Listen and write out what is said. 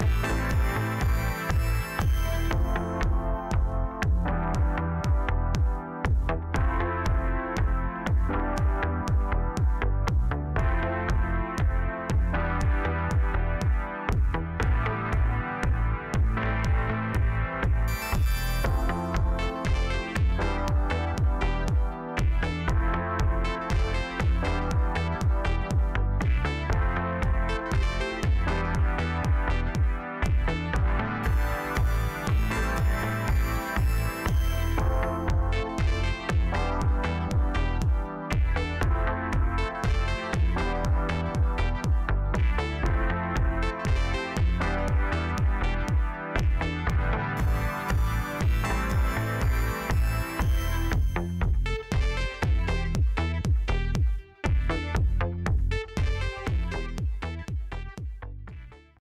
Bye.